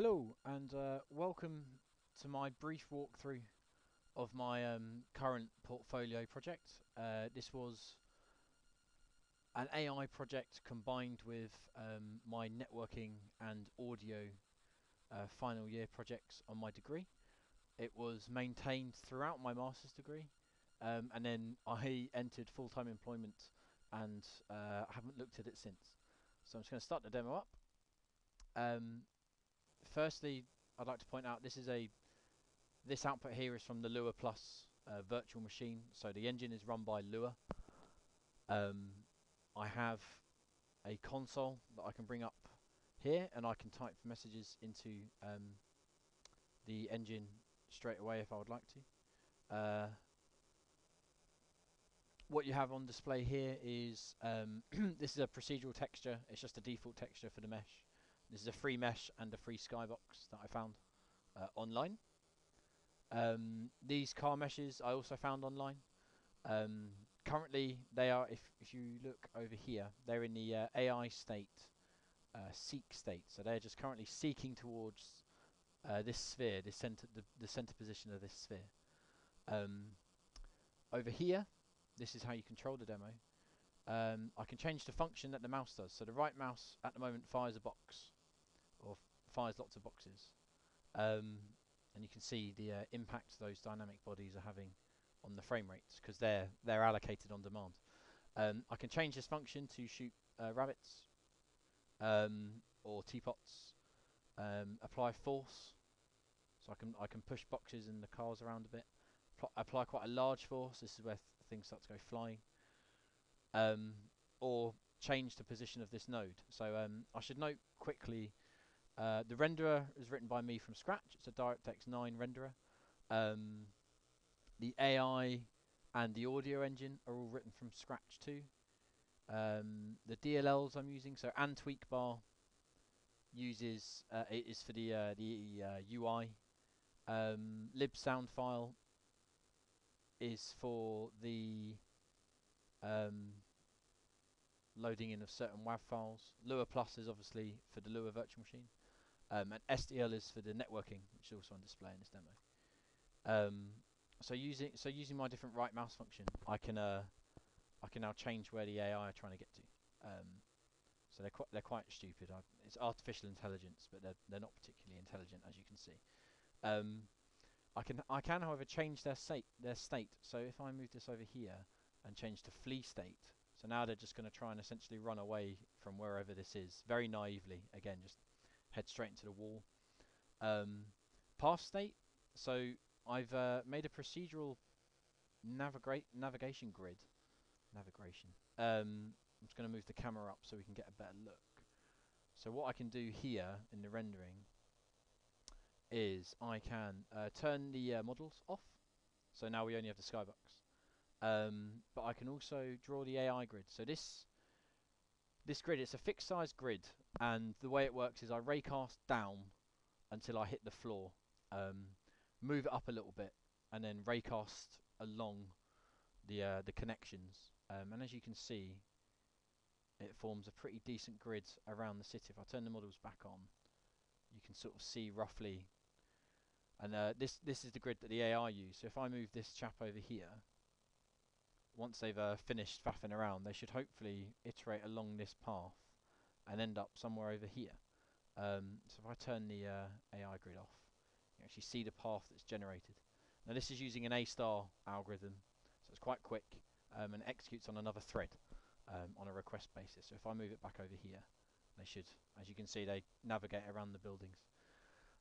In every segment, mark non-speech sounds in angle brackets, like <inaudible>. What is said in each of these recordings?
Hello and uh, welcome to my brief walkthrough of my um, current portfolio project. Uh, this was an AI project combined with um, my networking and audio uh, final year projects on my degree. It was maintained throughout my master's degree um, and then <laughs> I entered full-time employment and uh, haven't looked at it since. So I'm just going to start the demo up. Um, firstly, I'd like to point out this is a this output here is from the Lua Plus uh, virtual machine. So the engine is run by Lua. Um, I have a console that I can bring up here, and I can type messages into um, the engine straight away if I would like to. Uh, what you have on display here is um, <clears throat> this is a procedural texture. It's just a default texture for the mesh. This is a free mesh and a free skybox that I found uh, online. Um, these car meshes I also found online. Um, currently, they are, if, if you look over here, they're in the uh, AI state, uh, seek state. So they're just currently seeking towards uh, this sphere, this center, the, the center position of this sphere. Um, over here, this is how you control the demo. Um, I can change the function that the mouse does. So the right mouse at the moment fires a box fires lots of boxes. Um, and you can see the uh, impact those dynamic bodies are having on the frame rates because they're they're allocated on demand. Um, I can change this function to shoot uh, rabbits um, or teapots. Um, apply force, so I can I can push boxes and the cars around a bit. Pl apply quite a large force. This is where th things start to go flying. Um, or change the position of this node. So um, I should note quickly uh, the renderer is written by me from scratch. It's a DirectX 9 renderer. Um, the AI and the audio engine are all written from scratch too. Um, the DLLs I'm using, so AntTweakBar uses uh, it is for the uh, the uh, UI. Um, lib sound file is for the um, loading in of certain WAV files. Lua Plus is obviously for the Lua virtual machine. Um, and SDL is for the networking, which is also on display in this demo. Um, so using so using my different right mouse function, I can uh, I can now change where the AI are trying to get to. Um, so they're quite they're quite stupid. I, it's artificial intelligence, but they're they're not particularly intelligent, as you can see. Um, I can I can, however, change their state their state. So if I move this over here and change to flee state, so now they're just going to try and essentially run away from wherever this is, very naively. Again, just head straight into the wall. Um, path state. So I've uh, made a procedural navigate navigation grid. Navigation. Um, I'm just going to move the camera up so we can get a better look. So what I can do here in the rendering is I can uh, turn the uh, models off. So now we only have the skybox. Um, but I can also draw the AI grid. So this this grid, it's a fixed size grid, and the way it works is I raycast down until I hit the floor, um, move it up a little bit, and then raycast along the uh, the connections. Um, and as you can see, it forms a pretty decent grid around the city. If I turn the models back on, you can sort of see roughly. And uh, this this is the grid that the AI use. So if I move this chap over here, once they've uh, finished faffing around, they should hopefully iterate along this path and end up somewhere over here. Um, so if I turn the uh, AI grid off, you actually see the path that's generated. Now this is using an A-star algorithm, so it's quite quick um, and executes on another thread um, on a request basis. So if I move it back over here, they should, as you can see, they navigate around the buildings.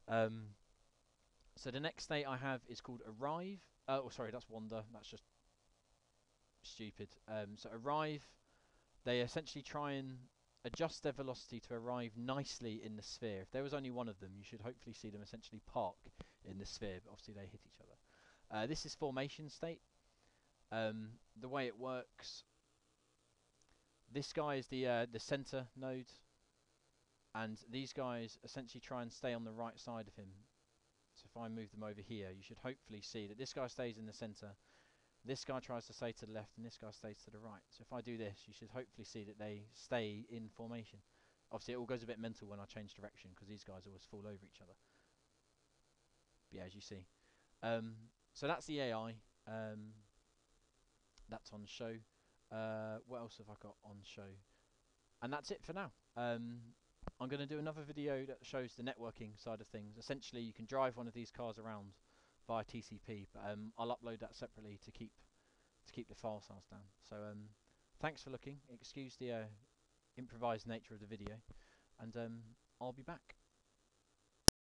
Um, so the next state I have is called arrive. Uh, oh, sorry, that's wander. That's just stupid. Um, so arrive, they essentially try and adjust their velocity to arrive nicely in the sphere. If there was only one of them, you should hopefully see them essentially park in the sphere, but obviously they hit each other. Uh, this is formation state. Um, the way it works, this guy is the uh, the center node, and these guys essentially try and stay on the right side of him. So if I move them over here, you should hopefully see that this guy stays in the center, this guy tries to stay to the left and this guy stays to the right. So if I do this, you should hopefully see that they stay in formation. Obviously, it all goes a bit mental when I change direction because these guys always fall over each other. But yeah, as you see. Um, so that's the AI. Um, that's on show. Uh, what else have I got on show? And that's it for now. Um, I'm going to do another video that shows the networking side of things. Essentially, you can drive one of these cars around via TCP, but um, I'll upload that separately to keep to keep the file size down. So um, thanks for looking. Excuse the uh, improvised nature of the video, and um, I'll be back.